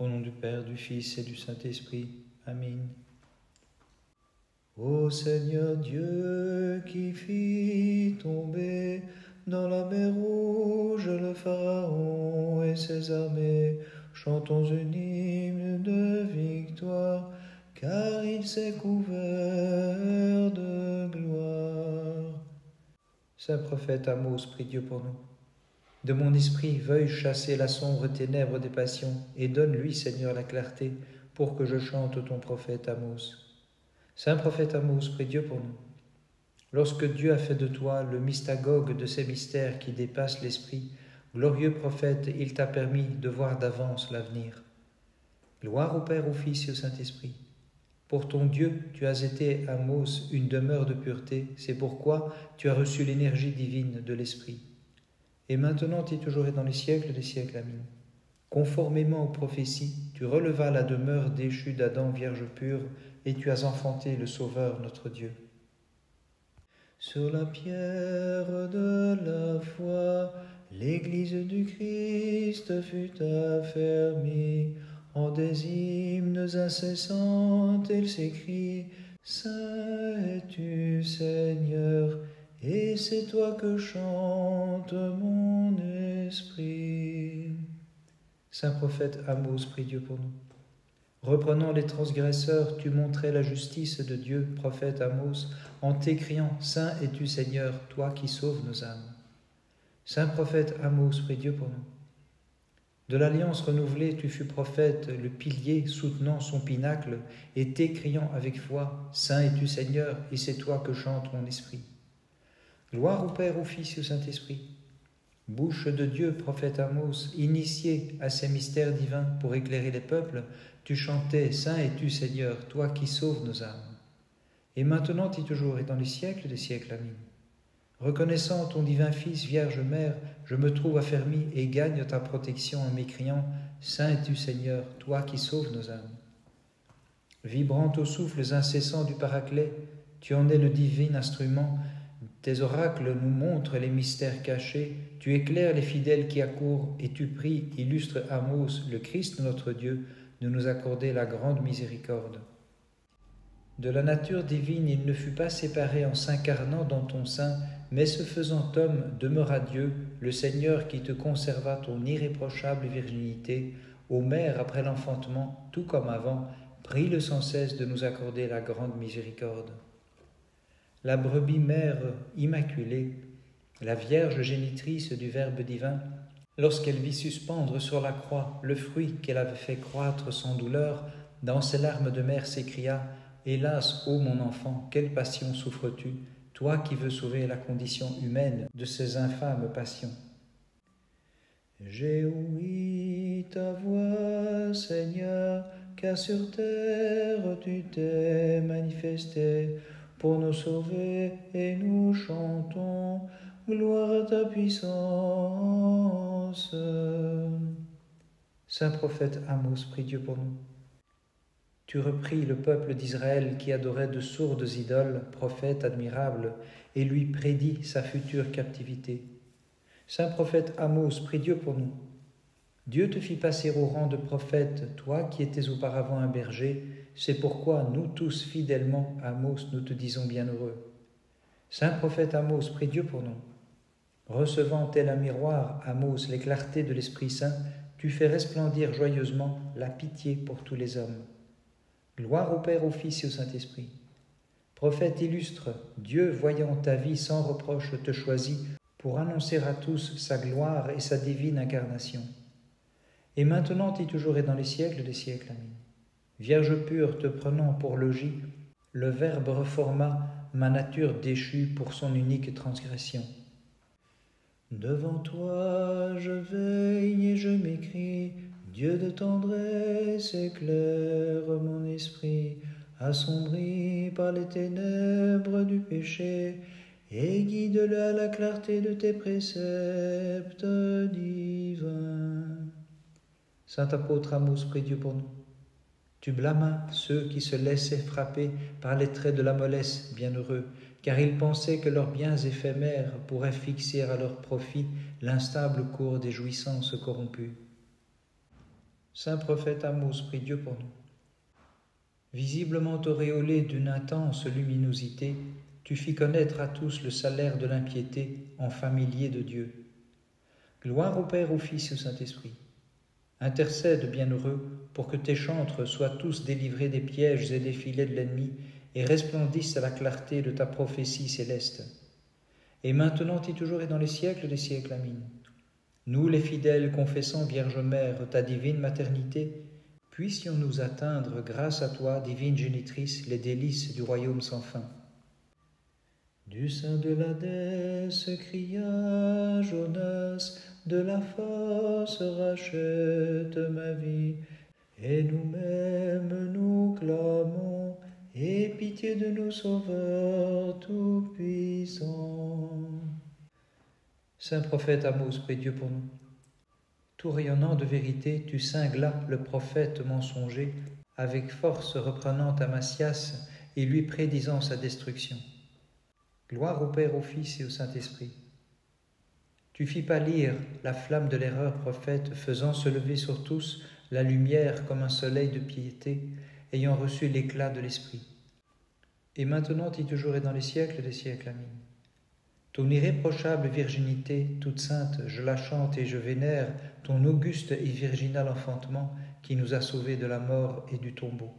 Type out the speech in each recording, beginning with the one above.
Au nom du Père, du Fils et du Saint-Esprit. Amen. Ô Seigneur Dieu qui fit tomber dans la mer rouge le Pharaon et ses armées, chantons une hymne de victoire, car il s'est couvert de gloire. Saint prophète Amos, prie Dieu pour nous. De mon esprit, veuille chasser la sombre ténèbre des passions, et donne-lui, Seigneur, la clarté, pour que je chante ton prophète Amos. Saint prophète Amos, prie Dieu pour nous. Lorsque Dieu a fait de toi le mystagogue de ces mystères qui dépassent l'esprit, glorieux prophète, il t'a permis de voir d'avance l'avenir. Gloire au Père, au Fils et au Saint-Esprit. Pour ton Dieu, tu as été, Amos, une demeure de pureté, c'est pourquoi tu as reçu l'énergie divine de l'Esprit et maintenant et toujours et dans les siècles des siècles. Amen. Conformément aux prophéties, tu relevas la demeure déchue d'Adam, Vierge pure, et tu as enfanté le Sauveur, notre Dieu. Sur la pierre de la foi, l'Église du Christ fut affermie. En des hymnes incessants, elle s'écrie Saint es-tu, Seigneur, et c'est toi que chante mon esprit. Saint prophète Amos, prie Dieu pour nous. Reprenant les transgresseurs, tu montrais la justice de Dieu, prophète Amos, en t'écriant Saint es-tu Seigneur, toi qui sauves nos âmes. Saint prophète Amos, prie Dieu pour nous. De l'alliance renouvelée, tu fus prophète, le pilier soutenant son pinacle, et t'écriant avec foi Saint es-tu Seigneur, et c'est toi que chante mon esprit. Gloire au Père, au Fils et au Saint-Esprit. Bouche de Dieu, prophète Amos, initié à ces mystères divins pour éclairer les peuples, tu chantais Saint es-tu Seigneur, toi qui sauves nos âmes. Et maintenant et toujours et dans les siècles des siècles. Amen. Reconnaissant ton divin Fils, Vierge Mère, je me trouve affermi et gagne ta protection en m'écriant Saint es-tu Seigneur, toi qui sauves nos âmes. Vibrant aux souffles incessants du Paraclet, tu en es le divin instrument tes oracles nous montrent les mystères cachés, tu éclaires les fidèles qui accourent, et tu pries, illustre Amos, le Christ notre Dieu, de nous accorder la grande miséricorde. De la nature divine, il ne fut pas séparé en s'incarnant dans ton sein, mais se faisant homme, demeura Dieu, le Seigneur qui te conserva ton irréprochable virginité, ô mère après l'enfantement, tout comme avant, prie-le sans cesse de nous accorder la grande miséricorde la brebis mère immaculée, la Vierge génitrice du Verbe divin, lorsqu'elle vit suspendre sur la croix le fruit qu'elle avait fait croître sans douleur, dans ses larmes de mère s'écria Hélas, ô mon enfant, quelle passion souffres-tu, toi qui veux sauver la condition humaine de ces infâmes passions J'ai ouï ta voix, Seigneur, car sur terre tu t'es manifesté pour nous sauver et nous chantons gloire à ta puissance. Saint prophète Amos, prie Dieu pour nous. Tu repris le peuple d'Israël qui adorait de sourdes idoles, prophète admirable, et lui prédit sa future captivité. Saint prophète Amos, prie Dieu pour nous. Dieu te fit passer au rang de prophète, toi qui étais auparavant un berger, c'est pourquoi nous tous fidèlement, Amos, nous te disons bienheureux. Saint prophète Amos, prie Dieu pour nous. Recevant tel un miroir, Amos, les clartés de l'Esprit Saint, tu fais resplendir joyeusement la pitié pour tous les hommes. Gloire au Père, au Fils et au Saint-Esprit. Prophète illustre, Dieu, voyant ta vie sans reproche, te choisit pour annoncer à tous sa gloire et sa divine incarnation. Et maintenant et toujours et dans les siècles des siècles. Amen. Vierge pure, te prenant pour logis, le Verbe reforma ma nature déchue pour son unique transgression. Devant toi je veille et je m'écris, Dieu de tendresse éclaire mon esprit, assombri par les ténèbres du péché, et guide-le à la clarté de tes préceptes divins. Saint apôtre Amos, prie Dieu pour nous. Tu blâmas ceux qui se laissaient frapper par les traits de la mollesse, bienheureux, car ils pensaient que leurs biens éphémères pourraient fixer à leur profit l'instable cours des jouissances corrompues. Saint prophète Amos, prie Dieu pour nous. Visiblement auréolé d'une intense luminosité, tu fis connaître à tous le salaire de l'impiété en familier de Dieu. Gloire au Père, au Fils et au Saint-Esprit. Intercède, bienheureux, pour que tes chantres soient tous délivrés des pièges et des filets de l'ennemi et resplendissent à la clarté de ta prophétie céleste. Et maintenant et toujours et dans les siècles des siècles. Amin. Nous, les fidèles, confessant, Vierge Mère, ta divine maternité, puissions-nous atteindre, grâce à toi, divine génitrice, les délices du royaume sans fin. Du sein de l'Hadès cria Jonas, de la force rachète ma vie, et nous-mêmes nous clamons, et pitié de nous, Sauveur tout-puissant. Saint prophète Amos, prie Dieu pour nous. Tout rayonnant de vérité, tu cinglas le prophète mensonger, avec force reprenant Amasias et lui prédisant sa destruction. Gloire au Père, au Fils et au Saint-Esprit. Tu fis pâlir la flamme de l'erreur prophète, faisant se lever sur tous la lumière comme un soleil de piété, ayant reçu l'éclat de l'Esprit. Et maintenant et toujours et dans les siècles des siècles. Amen. Ton irréprochable virginité, toute sainte, je la chante et je vénère, ton auguste et virginal enfantement qui nous a sauvés de la mort et du tombeau.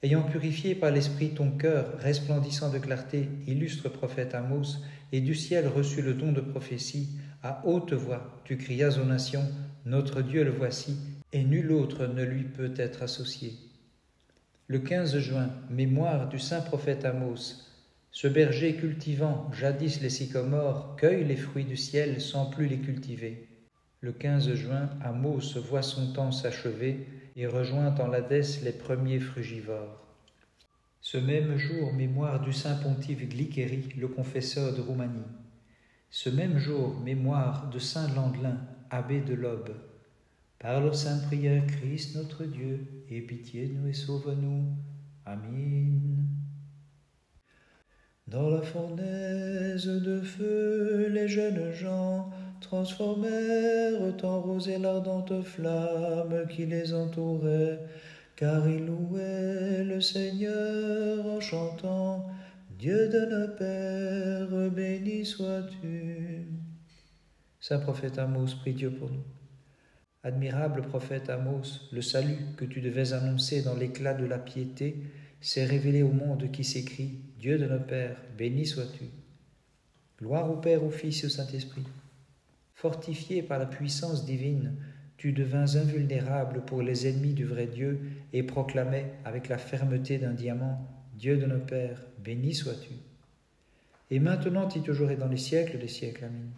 Ayant purifié par l'Esprit ton cœur, resplendissant de clarté, illustre prophète Amos, et du ciel reçu le don de prophétie, à haute voix tu crias aux nations, Notre Dieu le voici, et nul autre ne lui peut être associé. Le 15 juin, mémoire du saint prophète Amos, ce berger cultivant jadis les sycomores cueille les fruits du ciel sans plus les cultiver. Le 15 juin, Amos voit son temps s'achever, et rejoint en l'Hadès les premiers frugivores. Ce même jour, mémoire du saint pontife Glycéry, le confesseur de Roumanie. Ce même jour, mémoire de saint Landelin, abbé de l'Aube. Par leur sainte prière, Christ notre Dieu, aie pitié de nous et sauve-nous. Amen. Dans la fournaise de feu, les jeunes gens transformèrent en rose l'ardente flamme qui les entourait, car ils louaient le Seigneur en chantant Dieu de nos pères, béni sois-tu. Saint prophète Amos, prie Dieu pour nous. Admirable prophète Amos, le salut que tu devais annoncer dans l'éclat de la piété s'est révélé au monde qui s'écrit Dieu de nos pères, béni sois-tu. Gloire au Père, au Fils et au Saint-Esprit Fortifié par la puissance divine, tu devins invulnérable pour les ennemis du vrai Dieu et proclamais avec la fermeté d'un diamant Dieu de nos pères, béni sois-tu. Et maintenant et toujours et dans les siècles des siècles. Amen.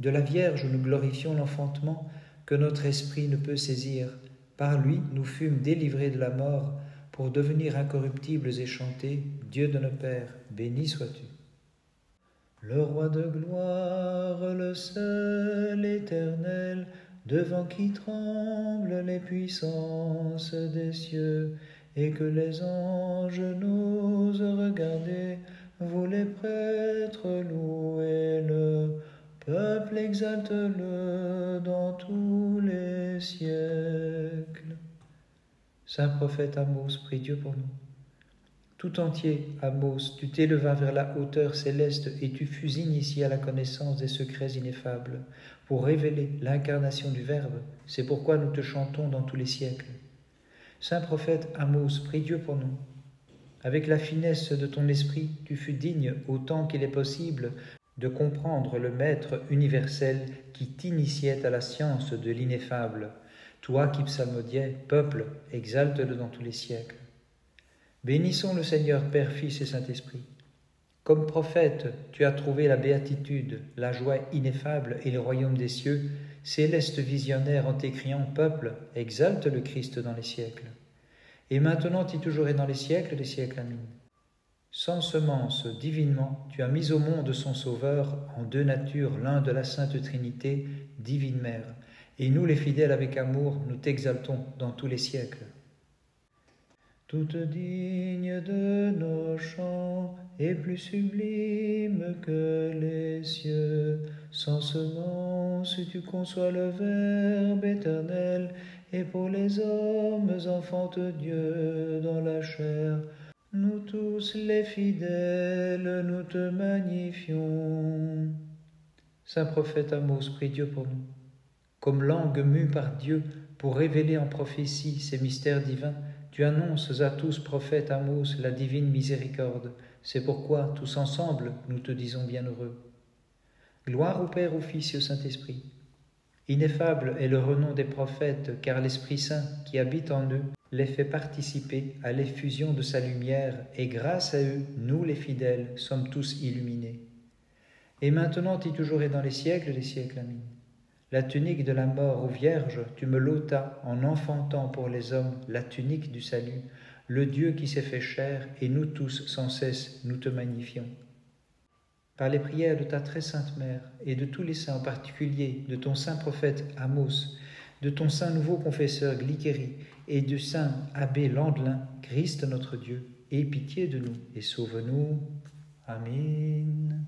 De la Vierge nous glorifions l'enfantement que notre esprit ne peut saisir. Par lui nous fûmes délivrés de la mort pour devenir incorruptibles et chanter Dieu de nos pères, béni sois-tu. Le roi de gloire, le seul éternel, devant qui tremblent les puissances des cieux, et que les anges n'osent regarder, vous les prêtres louez-le, peuple exalte-le dans tous les siècles. Saint prophète Amos, prie Dieu pour nous. Tout entier, Amos, tu t'élevas vers la hauteur céleste et tu fus initié à la connaissance des secrets ineffables pour révéler l'incarnation du Verbe. C'est pourquoi nous te chantons dans tous les siècles. Saint prophète Amos, prie Dieu pour nous. Avec la finesse de ton esprit, tu fus digne, autant qu'il est possible, de comprendre le Maître universel qui t'initiait à la science de l'ineffable. Toi qui psalmodiais, peuple, exalte-le dans tous les siècles. Bénissons le Seigneur Père, Fils et Saint-Esprit. Comme prophète, tu as trouvé la béatitude, la joie ineffable et le royaume des cieux. Céleste visionnaire en t'écriant, peuple, exalte le Christ dans les siècles. Et maintenant et toujours et dans les siècles des siècles. Amen. Sans semence, divinement, tu as mis au monde son Sauveur, en deux natures, l'un de la Sainte Trinité, divine Mère. Et nous, les fidèles, avec amour, nous t'exaltons dans tous les siècles toute digne de nos chants et plus sublime que les cieux. Sans semence, tu conçois le Verbe éternel et pour les hommes enfants de Dieu dans la chair. Nous tous les fidèles, nous te magnifions. Saint prophète Amos, prie Dieu pour nous. Comme langue mue par Dieu pour révéler en prophétie ces mystères divins, tu annonces à tous, prophète Amos, la divine miséricorde. C'est pourquoi, tous ensemble, nous te disons bienheureux. Gloire au Père, au Fils et au Saint-Esprit. Ineffable est le renom des prophètes, car l'Esprit Saint qui habite en eux les fait participer à l'effusion de sa lumière, et grâce à eux, nous les fidèles, sommes tous illuminés. Et maintenant et toujours et dans les siècles des siècles. Amen. La tunique de la mort aux vierges, tu me l'ôtas en enfantant pour les hommes la tunique du salut, le Dieu qui s'est fait chair, et nous tous sans cesse nous te magnifions. Par les prières de ta très sainte mère et de tous les saints, en particulier de ton saint prophète Amos, de ton saint nouveau confesseur Glycérie et du saint abbé Landelin, Christ notre Dieu, aie pitié de nous et sauve-nous. Amen.